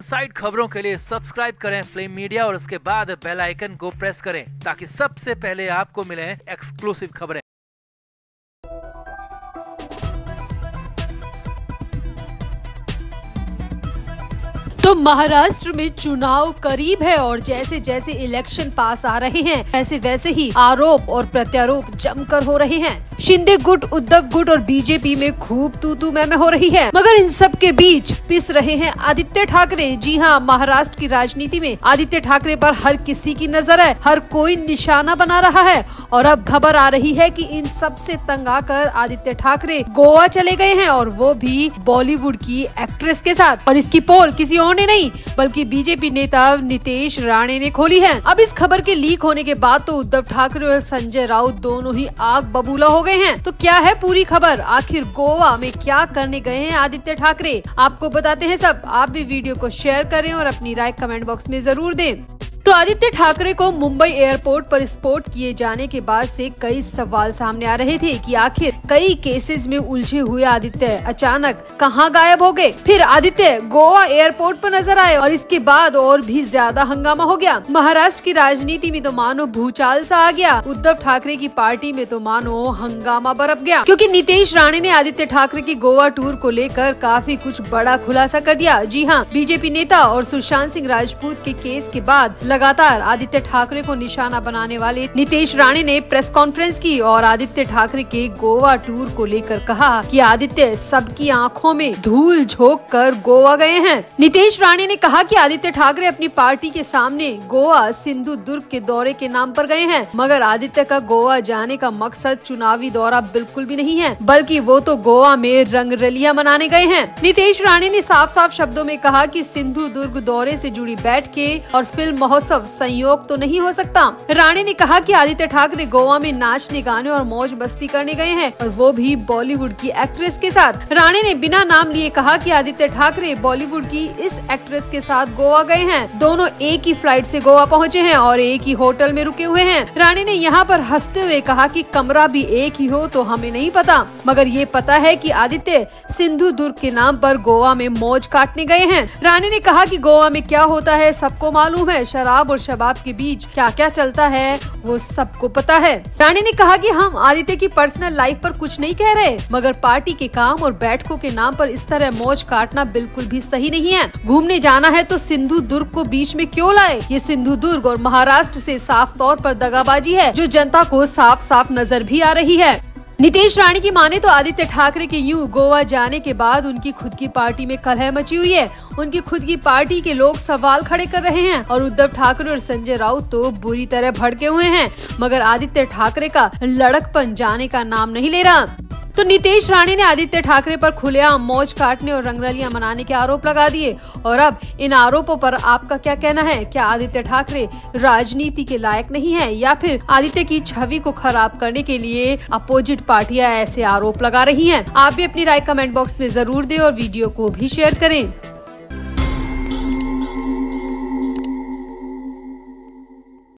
Side खबरों के लिए सब्सक्राइब करें फ्लेम मीडिया और उसके बाद बेल आइकन को प्रेस करें ताकि सबसे पहले आपको मिले एक्सक्लूसिव खबरें। तो महाराष्ट्र में चुनाव करीब है और जैसे जैसे इलेक्शन पास आ रहे हैं, वैसे वैसे ही आरोप और प्रत्यारोप जमकर हो रहे हैं। शिंदे गुट, उद्धव गुट और बीजेपी में खूब तू तू मैं हो रही है। मगर इन सब के बीच पिस रहे हैं आदित्य ठाकरे। जी हाँ महाराष्ट्र की राजनीति में आदित्य ठाकरे पर हर किसी की नज़र है, हर कोई निशाना बना रहा है। और अब खबर आ रही है कि इन सबसे तंग आकर आदित्य ठाकरे गोवा चले गए हैं और वो भी बॉलीवुड की एक्ट्रेस के साथ। और इसकी पोल किसी और ने नहीं, बल्कि बीजेपी नेता नितेश राणे ने खोली है। अब इस खबर के लीक होने के बाद तो उद्धव ठाकरे और संजय राउत दोनों ही आग बबूला हो गए हैं। तो क्या है पूरी खबर? आखिर गोवा में क्या करने गए हैं आदित्य ठाकरे? आपको बताते हैं सब। आप भी वीडियो को शेयर करें और अपनी राय कमेंट बॉक्स में ज़रूर दें। तो आदित्य ठाकरे को मुंबई एयरपोर्ट पर स्पोर्ट किए जाने के बाद से कई सवाल सामने आ रहे थे कि आखिर कई केसेस में उलझे हुए आदित्य अचानक कहाँ गायब हो गए? फिर आदित्य गोवा एयरपोर्ट पर नज़र आए और इसके बाद और भी ज़्यादा हंगामा हो गया। महाराष्ट्र की राजनीति में तो मानो भूचाल सा आ गया। उद्धव ठाकरे की पार्टी में तो मानो हंगामा बरप गया। क्योंकि नीतीश राणे ने आदित्य ठाकरे की गोवा टूर को लेकर काफ़ी कुछ बड़ा खुलासा कर दिया। जी हाँ बीजेपी नेता और सुशांत सिंह राजपूत के केस के बाद लगातार आदित्य ठाकरे को निशाना बनाने वाले नितेश राणे ने प्रेस कॉन्फ्रेंस की और आदित्य ठाकरे के गोवा टूर को लेकर कहा कि आदित्य सबकी आँखों में धूल झोंक कर गोवा गए हैं। नितेश राणे ने कहा कि आदित्य ठाकरे अपनी पार्टी के सामने गोवा सिंधु दुर्ग के दौरे के नाम पर गए हैं। मगर आदित्य का गोवा जाने का मकसद चुनावी दौरा बिल्कुल भी नहीं है, बल्कि वो तो गोवा में रंग रलिया मनाने गए हैं। नितेश राणे ने साफ़ साफ़ शब्दों में कहा कि सिंधु दुर्ग दौरे से जुड़ी बैठ के और फ़िल्म महोत्सव संयोग तो नहीं हो सकता। राणे ने कहा कि आदित्य ठाकरे गोवा में नाचने, गाने और मौज मस्ती करने गए हैं और वो भी बॉलीवुड की एक्ट्रेस के साथ। राणे ने बिना नाम लिए कहा कि आदित्य ठाकरे बॉलीवुड की इस एक्ट्रेस के साथ गोवा गए हैं। दोनों एक ही फ़्लाइट से गोवा पहुँचे हैं और एक ही होटल में रुके हुए हैं। राणे ने यहाँ पर हँसते हुए कहा कि कमरा भी एक ही हो तो हमें नहीं पता, मगर ये पता है कि आदित्य सिंधु दुर्ग के नाम पर गोवा में मौज काटने गए हैं। रानी ने कहा कि गोवा में क्या होता है सबको मालूम है शराब और शबाब के बीच क्या क्या चलता है, वो सबको पता है। रानी ने कहा कि हम आदित्य की पर्सनल लाइफ पर कुछ नहीं कह रहे, मगर पार्टी के काम और बैठकों के नाम पर इस तरह मौज काटना बिल्कुल भी सही नहीं है। घूमने जाना है तो सिंधु दुर्ग को बीच में क्यों लाए? ये सिंधु दुर्ग और महाराष्ट्र से साफ़ तौर पर दगाबाजी है, जो जनता को साफ़ साफ़ नज़र भी आ रही है। नीतीश राणी की माने तो आदित्य ठाकरे के यूँ गोवा जाने के बाद उनकी खुद की पार्टी में कलह मची हुई है। उनकी खुद की पार्टी के लोग सवाल खड़े कर रहे हैं और उद्धव ठाकरे और संजय राउत तो बुरी तरह भड़के हुए हैं, मगर आदित्य ठाकरे का लड़कपन जाने का नाम नहीं ले रहा। तो नीतीश राणे ने आदित्य ठाकरे पर खुलेआम मौज काटने और रंगरलियाँ मनाने के आरोप लगा दिए। और अब इन आरोपों पर आपका क्या कहना है? क्या आदित्य ठाकरे राजनीति के लायक नहीं है या फिर आदित्य की छवि को खराब करने के लिए अपोजिट पार्टियाँ ऐसे आरोप लगा रही हैं? आप भी अपनी राय कमेंट बॉक्स में ज़रूर दें और वीडियो को भी शेयर करें।